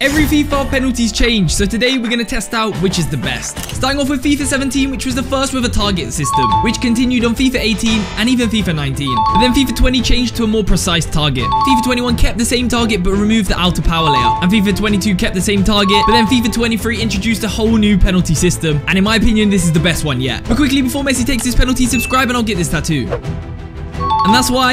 Every FIFA penalties change, so today we're going to test out which is the best. Starting off with FIFA 17, which was the first with a target system, which continued on FIFA 18 and even FIFA 19. But then FIFA 20 changed to a more precise target. FIFA 21 kept the same target but removed the outer power layer. And FIFA 22 kept the same target, but then FIFA 23 introduced a whole new penalty system. And in my opinion, this is the best one yet. But quickly, before Messi takes his penalty, subscribe and I'll get this tattoo. And that's why